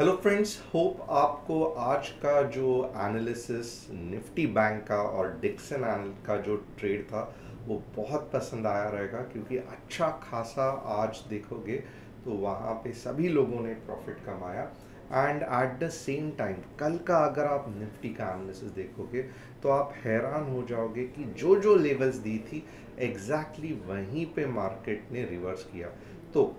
Hello friends hope आपको आज का जो एनालिसिस निफ्टी बैंक का और डिक्सन का जो ट्रेड था, वो बहुत पसंद आया रहेगा क्योंकि अच्छा खासा आज देखोगे तो वहाँ पे सभी लोगों ने प्रॉफिट कमाया। And at the same time कल का अगर आप निफ्टी का एनालिसिस देखोगे तो आप हैरान हो जाओगे कि जो जो लेवल्स दी थी एग्जैक्टली exactly वहीं पे मार्केट ने रिवर्स किया। तो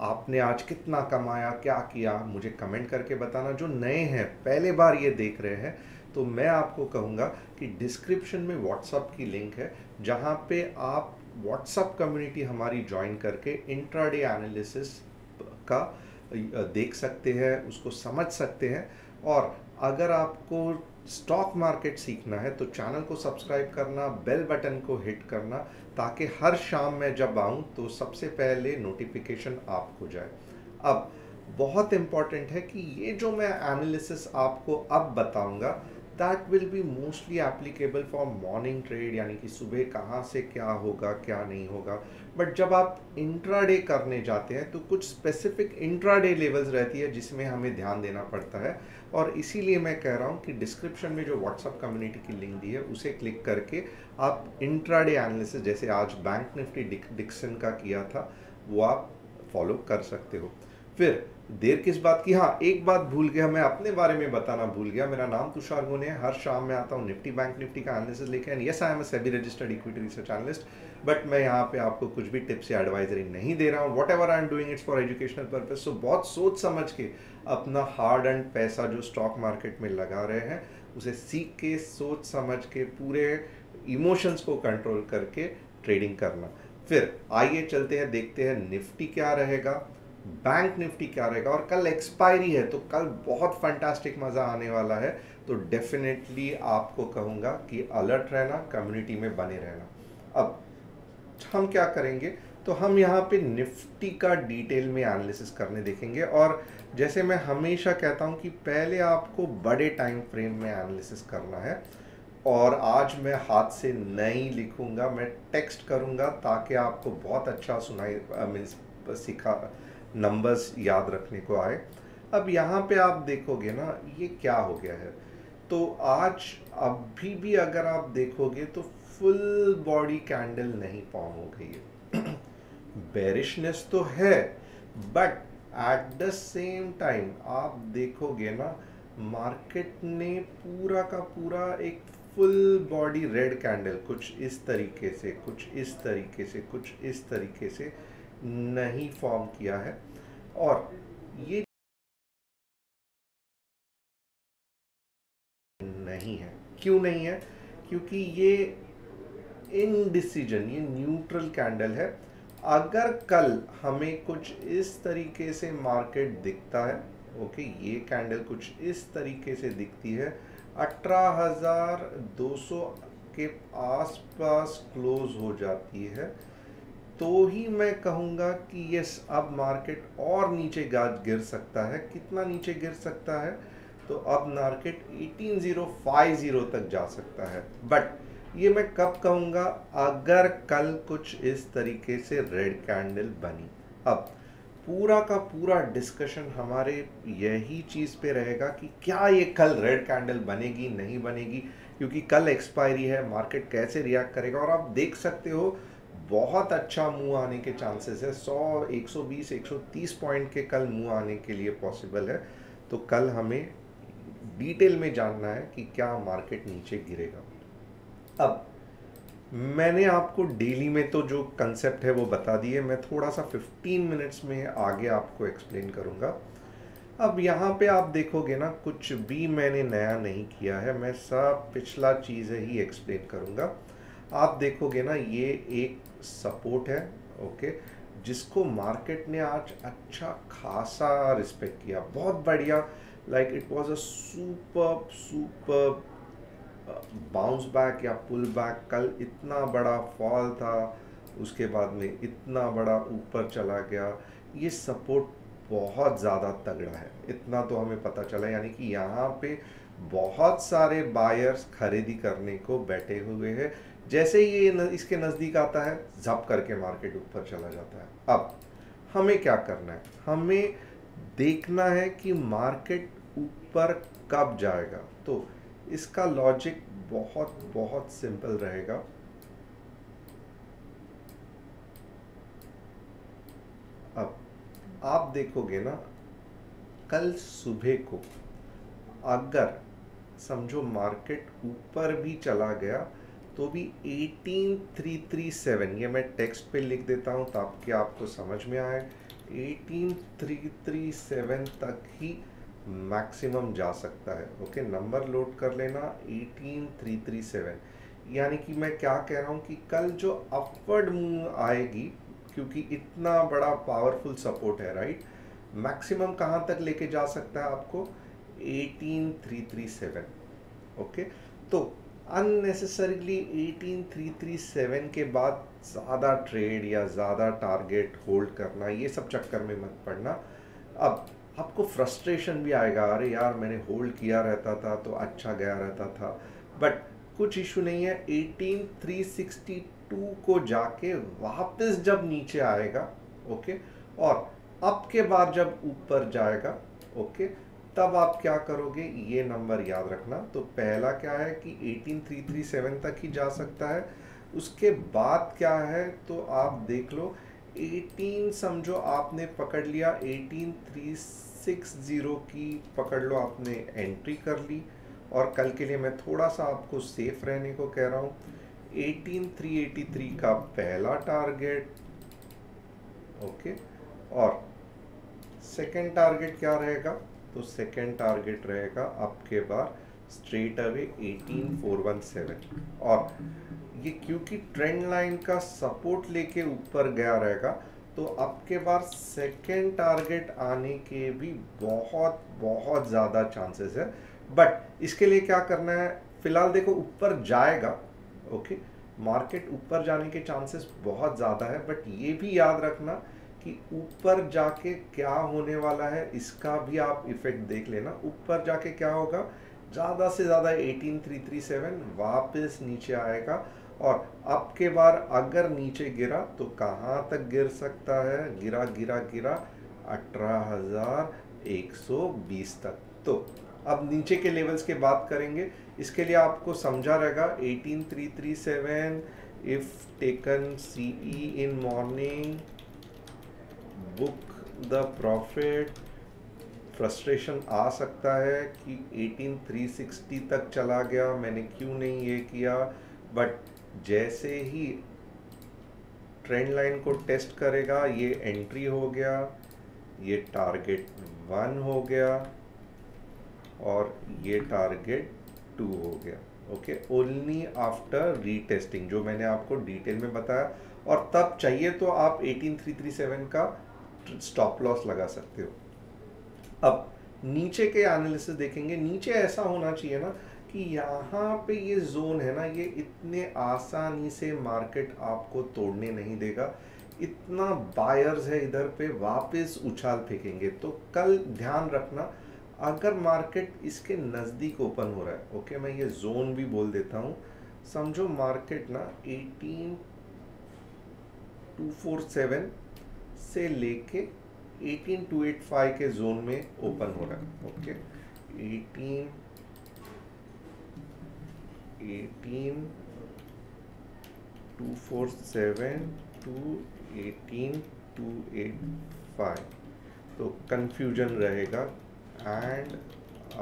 आपने आज कितना कमाया, क्या किया, मुझे कमेंट करके बताना। जो नए हैं, पहले बार ये देख रहे हैं तो मैं आपको कहूँगा कि डिस्क्रिप्शन में व्हाट्सअप की लिंक है, जहाँ पे आप व्हाट्सअप कम्युनिटी हमारी ज्वाइन करके इंट्राडे एनालिसिस का देख सकते हैं, उसको समझ सकते हैं। और अगर आपको स्टॉक मार्केट सीखना है तो चैनल को सब्सक्राइब करना, बेल बटन को हिट करना ताकि हर शाम में जब आऊँ तो सबसे पहले नोटिफिकेशन आपको जाए। अब, बहुत इंपॉर्टेंट है कि ये जो मैं एनालिसिस आपको अब बताऊँगा that will be mostly applicable for morning trade यानी कि सुबह कहाँ से क्या होगा, क्या नहीं होगा। बट जब आप इंट्राडे करने जाते हैं तो कुछ स्पेसिफिक इंट्राडे लेवल्स रहती है जिसमें हमें ध्यान देना पड़ता है। और इसीलिए मैं कह रहा हूँ कि डिस्क्रिप्शन में जो व्हाट्सअप कम्युनिटी की लिंक दी है, उसे क्लिक करके आप इंट्राडे एनालिसिस जैसे आज बैंक निफ्टी डिक्सन का किया था, वो आप फॉलो कर सकते हो। फिर देर किस बात की? हाँ एक बात भूल गया मैं अपने बारे में बताना भूल गया। मेरा नाम तुषार गुने है। हर शाम में आता हूँ निफ्टी बैंक। निफ्टी का एनालिसिस लेके and yes I am SEBI registered equity research analyst but मैं यहाँ पे आपको कुछ भी टिप्स या एडवाइजरी नहीं दे रहा हूँ। Whatever I am doing it's for educational purpose so बहुत सोच समझ के अपना हार्ड एंड पैसा जो स्टॉक मार्केट में लगा रहे हैं, उसे सीख के, सोच समझ के, पूरे इमोशंस को कंट्रोल करके ट्रेडिंग करना। फिर, आइए चलते हैं, देखते हैं निफ्टी क्या रहेगा। बैंक निफ्टी क्या रहेगा? और कल एक्सपायरी है तो कल बहुत फंटास्टिक मज़ा आने वाला है। तो डेफिनेटली आपको कहूँगा कि अलर्ट रहना कम्युनिटी में बने रहना। अब, हम क्या करेंगे? तो हम यहाँ पे निफ्टी का डिटेल में एनालिसिस करने देखेंगे। और जैसे मैं हमेशा कहता हूँ कि पहले आपको बड़े टाइम फ्रेम में एनालिसिस करना है। और आज मैं हाथ से नहीं लिखूँगा, मैं टेक्स्ट करूँगा ताकि आपको बहुत अच्छा सुनाई मीन्स सिखा नंबर्स याद रखने को आए। अब यहाँ पे आप देखोगे ना, ये क्या हो गया है? तो आज अभी भी अगर आप देखोगे तो फुल बॉडी कैंडल नहीं फॉर्म हो गई है। बेरिशनेस तो है but at the same time आप देखोगे ना मार्केट ने पूरा का पूरा एक फुल बॉडी रेड कैंडल कुछ इस तरीके से, कुछ इस तरीके से, कुछ इस तरीके से नहीं फॉर्म किया है। और ये नहीं है। क्यों नहीं है? क्योंकि ये इनडिसीजन ये न्यूट्रल कैंडल है। अगर कल हमें कुछ इस तरीके से मार्केट दिखता है ओके ये कैंडल कुछ इस तरीके से दिखती है, अठारह हज़ार दो सौ के आसपास क्लोज हो जाती है तो ही मैं कहूँगा कि यस अब मार्केट और नीचे गाज गिर सकता है। कितना नीचे गिर सकता है? तो अब मार्केट 18050 तक जा सकता है। बट ये मैं कब कहूँगा? अगर कल कुछ इस तरीके से रेड कैंडल बनी। अब पूरा का पूरा डिस्कशन हमारे यही चीज़ पे रहेगा कि क्या ये कल रेड कैंडल बनेगी, नहीं बनेगी? क्योंकि कल एक्सपायरी है मार्केट कैसे रिएक्ट करेगा? और आप देख सकते हो बहुत अच्छा मुँह आने के चांसेस है। 100, 120, 130 पॉइंट के कल मुँह आने के लिए पॉसिबल है। तो कल हमें डिटेल में जानना है कि क्या मार्केट नीचे गिरेगा। अब मैंने आपको डेली में तो जो कंसेप्ट है वो बता दिए मैं थोड़ा सा 15 मिनट्स में आगे आपको एक्सप्लेन करूँगा। अब यहाँ पे आप देखोगे ना कुछ भी मैंने नया नहीं किया है। मैं सब पिछला चीज़ ही एक्सप्लेन करूँगा। आप देखोगे ना, ये एक सपोर्ट है ओके जिसको मार्केट ने आज अच्छा खासा रिस्पेक्ट किया। बहुत बढ़िया। Like it was a super super bounce back या पुल बैक कल इतना बड़ा फॉल था, उसके बाद में इतना बड़ा ऊपर चला गया। ये सपोर्ट बहुत ज़्यादा तगड़ा है। इतना तो हमें पता चला, यानी कि यहाँ पे बहुत सारे बायर्स खरीदी करने को बैठे हुए हैं। जैसे ही ये न, इसके नज़दीक आता है जप करके मार्केट ऊपर चला जाता है। अब हमें क्या करना है? हमें देखना है कि मार्केट ऊपर कब जाएगा। तो इसका लॉजिक बहुत बहुत सिंपल रहेगा। अब आप देखोगे ना कल सुबह को अगर समझो मार्केट ऊपर भी चला गया तो भी 18337 ये मैं टेक्स्ट पे लिख देता हूँ ताकि आपको समझ में आए। 18337 तक ही मैक्सिमम जा सकता है। ओके नंबर लोड कर लेना 18337 यानी कि मैं क्या कह रहा हूँ कि कल जो अपवर्ड मूव आएगी, क्योंकि इतना बड़ा पावरफुल सपोर्ट है राइट मैक्सिमम कहाँ तक लेके जा सकता है आपको? 18337 ओके तो अननेसेसरीली 18337 के बाद ज़्यादा ट्रेड या ज़्यादा टारगेट होल्ड करना, ये सब चक्कर में मत पड़ना। अब आपको फ्रस्ट्रेशन भी आएगा, अरे यार मैंने होल्ड किया रहता था तो अच्छा गया रहता था। बट कुछ इशू नहीं है 18362 को जाके वापस जब नीचे आएगा ओके और अब के बाद जब ऊपर जाएगा ओके तब आप क्या करोगे? ये नंबर याद रखना। तो पहला क्या है कि 18337 तक ही जा सकता है। उसके बाद क्या है? तो आप देख लो 18 समझो आपने पकड़ लिया। 18360 की पकड़ लो, आपने एंट्री कर ली। और कल के लिए मैं थोड़ा सा आपको सेफ़ रहने को कह रहा हूँ। 18383 का पहला टारगेट। ओके। और सेकंड टारगेट क्या रहेगा? तो सेकेंड टारगेट रहेगा आपके बार स्ट्रेट अवे 18417 और ये क्योंकि ट्रेंड लाइन का सपोर्ट लेके ऊपर गया रहेगा तो आपके बार सेकेंड टारगेट आने के भी बहुत बहुत ज़्यादा चांसेस है। बट इसके लिए क्या करना है? फ़िलहाल देखो, ऊपर जाएगा ओके मार्केट ऊपर जाने के चांसेस बहुत ज़्यादा है बट ये भी याद रखना कि ऊपर जाके क्या होने वाला है, इसका भी आप इफ़ेक्ट देख लेना। ऊपर जाके क्या होगा? ज़्यादा से ज़्यादा 18337 वापस नीचे आएगा और अब के बार अगर नीचे गिरा तो कहाँ तक गिर सकता है? गिरा गिरा गिरा, अठारह हज़ार एक सौ बीस तक। तो अब नीचे के लेवल्स के बात करेंगे। इसके लिए आपको समझा रहेगा 18337 if taken CE in morning book the profit frustration आ सकता है कि 18360 तक चला गया, मैंने क्यों नहीं ये किया? बट जैसे ही ट्रेंड लाइन को टेस्ट करेगा, ये एंट्री हो गया, ये टारगेट वन हो गया और ये टारगेट टू हो गया ओके ओनली आफ्टर रीटेस्टिंग जो मैंने आपको डिटेल में बताया। और तब चाहिए तो आप 18337 का स्टॉप लॉस लगा सकते हो। अब नीचे के एनालिसिस देखेंगे, नीचे ऐसा होना चाहिए ना कि यहाँ पे ये जोन है ना, ये इतने आसानी से मार्केट आपको तोड़ने नहीं देगा। इतना बायर्स है इधर पे, वापस उछाल फेंकेंगे। तो कल ध्यान रखना, अगर मार्केट इसके नज़दीक ओपन हो रहा है ओके मैं ये जोन भी बोल देता हूँ। समझो मार्केट ना एटीन टू फोर सेवन से लेके 18285 के जोन में ओपन हो रहा है ओके 18 18 247 टू 18 285 तो कंफ्यूजन रहेगा and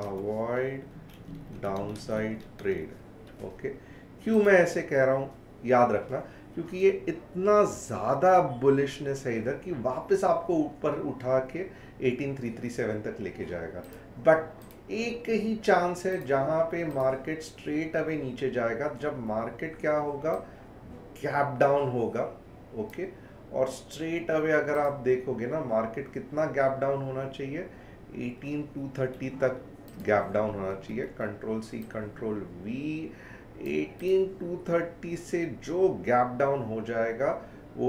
avoid downside trade okay क्यों मैं ऐसे कह रहा हूँ? याद रखना क्योंकि ये इतना ज़्यादा बुलिशनेस है इधर कि वापस आपको ऊपर उठा के 18337 तक लेके जाएगा। बट एक ही चांस है जहाँ पे मार्केट स्ट्रेट अवे नीचे जाएगा। जब मार्केट क्या होगा? गैप डाउन होगा ओके और स्ट्रेट अवे अगर आप देखोगे ना मार्केट कितना गैप डाउन होना चाहिए? 18230 तक गैप डाउन होना चाहिए। कंट्रोल सी कंट्रोल वी 18230 से जो गैप डाउन हो जाएगा, वो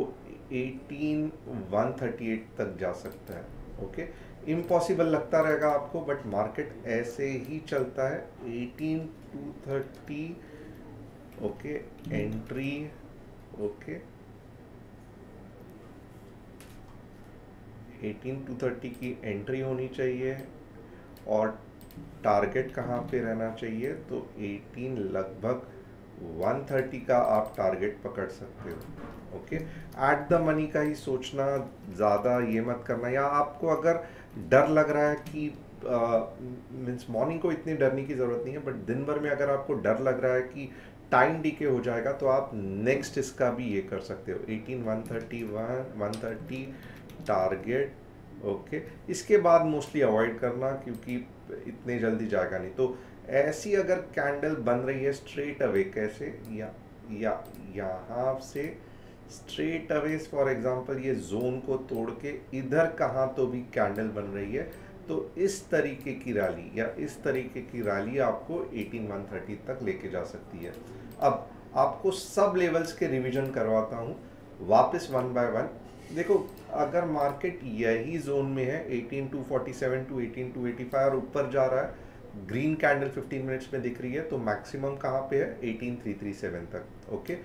18138 तक जा सकता है ओके इम्पॉसिबल लगता रहेगा आपको बट मार्केट ऐसे ही चलता है 18230 okay entry okay eighteen two thirty की एंट्री होनी चाहिए, और टारगेट कहाँ पे रहना चाहिए तो 18 लगभग 130 का आप टारगेट पकड़ सकते हो ओके एट द मनी का ही सोचना ज़्यादा ये मत करना या आपको अगर डर लग रहा है कि मीन्स uh, मॉर्निंग को इतनी डरने की ज़रूरत नहीं है बट दिन भर में अगर आपको डर लग रहा है कि टाइम डीके हो जाएगा तो आप नेक्स्ट इसका भी ये कर सकते हो 18 131 130 टारगेट ओके इसके बाद मोस्टली अवॉइड करना क्योंकि इतने जल्दी जाएगा नहीं। तो ऐसी अगर कैंडल बन रही है स्ट्रेट अवे कैसे? या या, यहाँ से स्ट्रेट अवे फॉर एग्जांपल ये जोन को तोड़ के इधर कहाँ तो भी कैंडल बन रही है तो इस तरीके की रैली या इस तरीके की रैली आपको 18130 तक लेके जा सकती है। अब आपको सब लेवल्स के रिवीजन करवाता हूँ। वापस वन बाय वन देखो, अगर मार्केट यही जोन में है 18 टू 47 टू 18 टू 85 और ऊपर जा रहा है ग्रीन कैंडल 15 मिनट्स में दिख रही है तो मैक्सिमम कहाँ पे है? 18337 तक ओके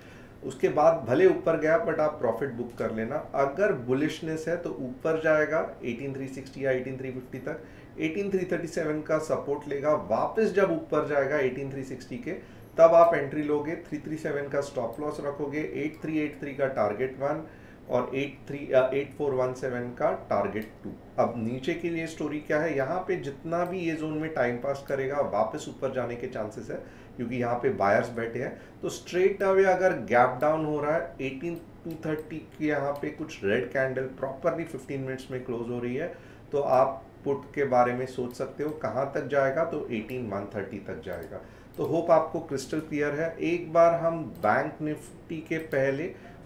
उसके बाद भले ऊपर गया बट आप प्रॉफिट बुक कर लेना। अगर बुलिशनेस है तो ऊपर जाएगा 18360 या 18350 तक। 18337 का सपोर्ट लेगा, वापस जब ऊपर जाएगा 18360 के, तब आप एंट्री लोगे 337 का स्टॉप लॉस रखोगे 8383 का टारगेट वन और 83 8417 का टारगेट टू अब नीचे के लिए स्टोरी क्या है? यहाँ पे जितना भी ये जोन में टाइम पास करेगा, वापस ऊपर जाने के चांसेस है, क्योंकि यहाँ पे बायर्स बैठे हैं। तो स्ट्रेट अवे अगर गैप डाउन हो रहा है 18 टू थर्टी के यहाँ पे कुछ रेड कैंडल प्रॉपरली 15 मिनट्स में क्लोज हो रही है तो आप पुट के बारे में सोच सकते हो, कहाँ तक जाएगा? तो 18 130 तक जाएगा। तो होप आपको क्रिस्टल क्लियर है। एक बार हम बैंक निफ्टी के पहले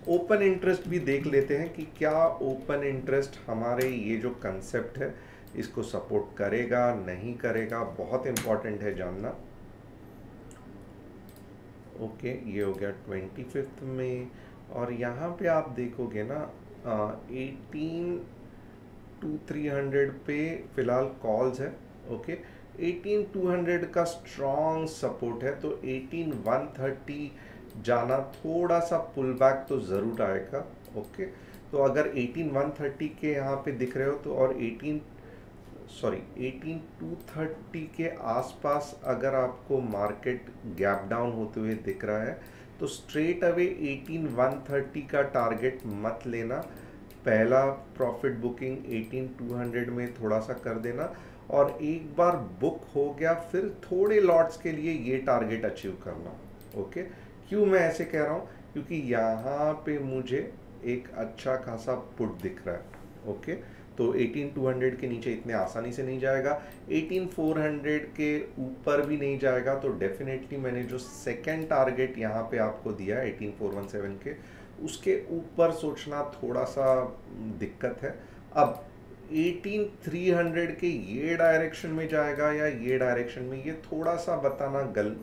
ओपन इंटरेस्ट भी देख लेते हैं कि क्या ओपन इंटरेस्ट हमारे ये जो कंसेप्ट है इसको सपोर्ट करेगा नहीं करेगा बहुत इंपॉर्टेंट है जानना। ओके okay, ये हो गया ट्वेंटी फिफ्थ में। और यहाँ पे आप देखोगे ना एटीन टू थ्री हंड्रेड पे फ़िलहाल कॉल्स है ओके एटीन टू हंड्रेड का स्ट्रॉन्ग सपोर्ट है तो एटीन वन थर्टी जाना, थोड़ा सा पुल बैक तो ज़रूर आएगा ओके तो अगर 18 130 के यहाँ पे दिख रहे हो तो और 18 सॉरी 18 230 के आसपास अगर आपको मार्केट गैप डाउन होते हुए दिख रहा है तो स्ट्रेट अवे 18 130 का टारगेट मत लेना। पहला प्रॉफिट बुकिंग 18 200 में थोड़ा सा कर देना, और एक बार बुक हो गया, फिर थोड़े लॉट्स के लिए ये टारगेट अचीव करना ओके क्यों मैं ऐसे कह रहा हूँ? क्योंकि यहाँ पे मुझे एक अच्छा खासा पुट दिख रहा है, ओके? तो 18200 के नीचे इतने आसानी से नहीं जाएगा। 18400 के ऊपर भी नहीं जाएगा तो डेफिनेटली मैंने जो सेकेंड टारगेट यहाँ पे आपको दिया 18417 के, उसके ऊपर सोचना थोड़ा सा दिक्कत है। अब 18300 के ये डायरेक्शन में जाएगा या ये डायरेक्शन में? ये थोड़ा सा बताना गल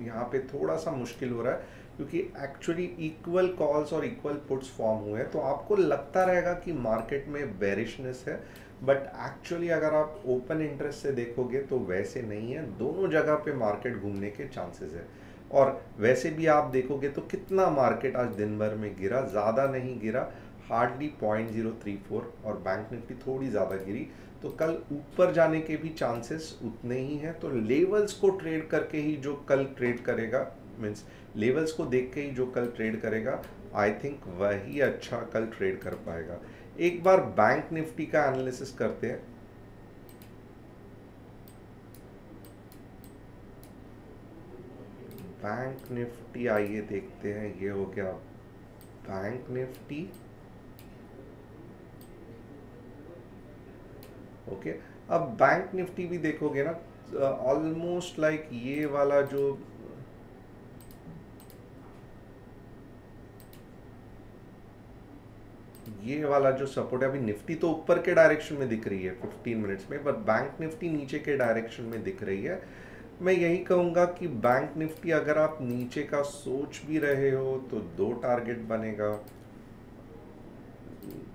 यहाँ पे थोड़ा सा मुश्किल हो रहा है, क्योंकि एक्चुअली इक्वल कॉल्स और इक्वल पुट्स फॉर्म हुए हैं तो आपको लगता रहेगा कि मार्केट में बेरिशनेस है बट एक्चुअली अगर आप ओपन इंटरेस्ट से देखोगे तो वैसे नहीं है, दोनों जगह पे मार्केट घूमने के चांसेस है। और वैसे भी आप देखोगे तो कितना मार्केट आज दिन भर में गिरा, ज़्यादा नहीं गिरा hardly point zero three four और बैंक निफ्टी थोड़ी ज़्यादा गिरी। तो कल ऊपर जाने के भी चांसेस उतने ही हैं। तो लेवल्स को ट्रेड करके ही जो कल ट्रेड करेगा मीन्स लेवल्स को देख के ही जो कल ट्रेड करेगा आई थिंक वही अच्छा कल ट्रेड कर पाएगा। एक बार बैंक निफ्टी का एनालिसिस करते हैं। बैंक निफ्टी आइए देखते हैं। ये हो गया बैंक निफ्टी। ओके? अब बैंक निफ्टी भी देखोगे ना ऑलमोस्ट लाइक ये वाला जो, ये वाला जो सपोर्ट है, अभी निफ्टी तो ऊपर के डायरेक्शन में दिख रही है 15 मिनट्स में बट बैंक निफ्टी नीचे के डायरेक्शन में दिख रही है। मैं यही कहूँगा कि बैंक निफ्टी अगर आप नीचे का सोच भी रहे हो तो दो टारगेट बनेगा।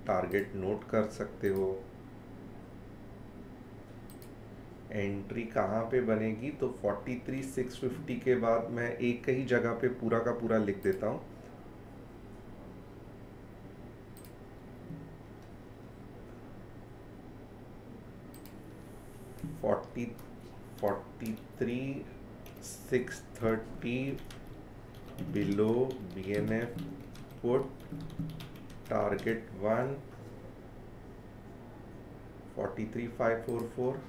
टारगेट नोट कर सकते हो। एंट्री कहाँ पे बनेगी तो 43,650 के बाद मैं एक ही जगह पे पूरा का पूरा लिख देता हूँ। Forty forty three six thirty below B N F put target one forty three five four four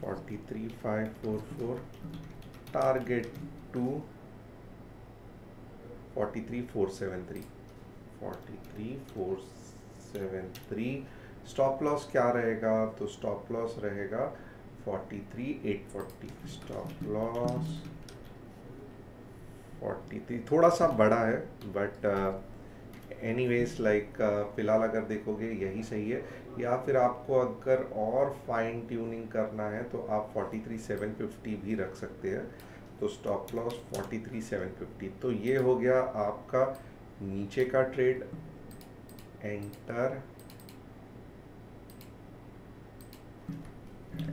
forty three five four four target two forty three four seven three forty three four seven three stop loss क्या रहेगा? तो stop loss रहेगा forty three eight forty stop loss forty three थोड़ा सा बड़ा है but any ways like फ़िलहाल अगर देखोगे, यही सही है। या फिर आपको अगर और फाइन ट्यूनिंग करना है तो आप फोर्टी थ्री सेवन फिफ्टी भी रख सकते हैं। तो stop loss forty three seven fifty तो ये हो गया आपका नीचे का trade enter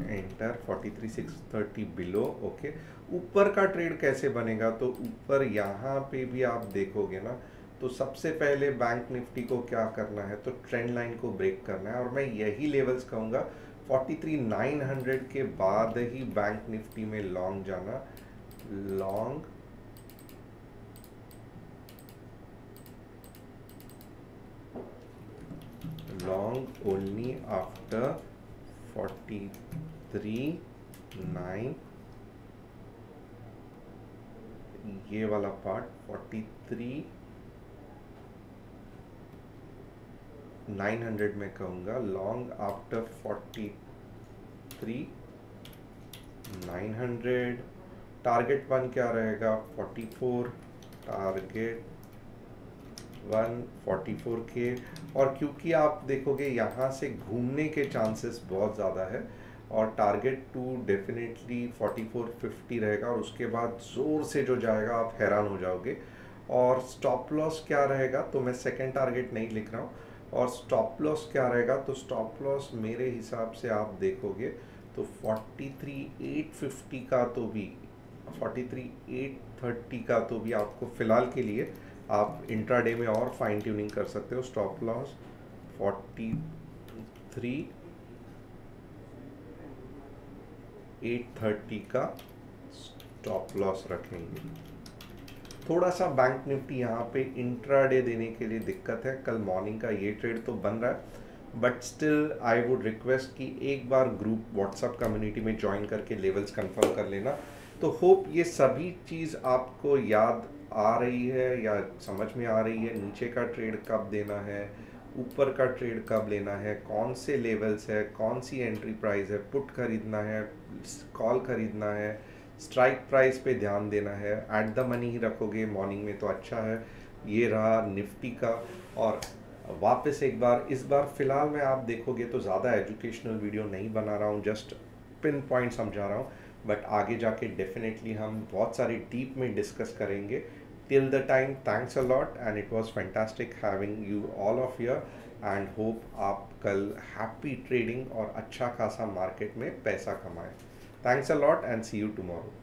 enter forty three six thirty below okay ऊपर का ट्रेड कैसे बनेगा? तो ऊपर यहाँ पे भी आप देखोगे ना तो सबसे पहले बैंक निफ्टी को क्या करना है? तो ट्रेंड लाइन को ब्रेक करना है। और मैं यही लेवल्स कहूँगा 43,900 के बाद ही बैंक निफ्टी में लॉन्ग जाना। लॉन्ग लॉन्ग ओनली आफ्टर 43 9 ये वाला पार्ट 43 900 में कहूँगा लॉन्ग आफ्टर 43 900 टारगेट वन क्या रहेगा? 44 टारगेट वन फोर्टी फोर के और क्योंकि आप देखोगे, यहाँ से घूमने के चांसेस बहुत ज़्यादा है, और target two definitely forty four fifty रहेगा, और उसके बाद ज़ोर से जो जाएगा, आप हैरान हो जाओगे। और स्टॉप लॉस क्या रहेगा? तो मैं सेकेंड टारगेट नहीं लिख रहा हूँ। और स्टॉप लॉस क्या रहेगा? तो स्टॉप लॉस मेरे हिसाब से आप देखोगे तो फोर्टी थ्री एट फिफ्टी का तो भी फोर्टी थ्री एट थर्टी का तो भी आपको फ़िलहाल के लिए आप इंट्राडे में और फाइन ट्यूनिंग कर सकते हो। Stop loss forty three eight thirty का स्टॉप लॉस रखेंगे थोड़ा सा बैंक निफ्टी यहाँ पे इंट्रा इंट्राडे देने के लिए दिक्कत है। कल मॉर्निंग का ये ट्रेड तो बन रहा है but still I would request कि एक बार ग्रुप व्हाट्सअप कम्युनिटी में ज्वाइन करके लेवल्स कंफर्म कर लेना। तो होप ये सभी चीज़ आपको याद आ रही है या समझ में आ रही है। नीचे का ट्रेड कब देना है, ऊपर का ट्रेड कब लेना है, कौन से लेवल्स है, कौन सी एंट्री प्राइस है पुट खरीदना है कॉल खरीदना है स्ट्राइक प्राइस पे ध्यान देना है। एट द मनी ही रखोगे मॉर्निंग में तो अच्छा है। ये रहा निफ्टी का। और वापस एक बार, इस बार फ़िलहाल में आप देखोगे तो ज़्यादा एजुकेशनल वीडियो नहीं बना रहा हूँ जस्ट पिन पॉइंट समझा रहा हूँ। बट आगे जाके डेफिनेटली हम बहुत सारे डीप में डिस्कस करेंगे। Till the time thanks a lot and it was fantastic having you all of here and hope आप कल हैप्पी ट्रेडिंग और अच्छा खासा मार्केट में पैसा कमाएँ। Thanks a lot and see you tomorrow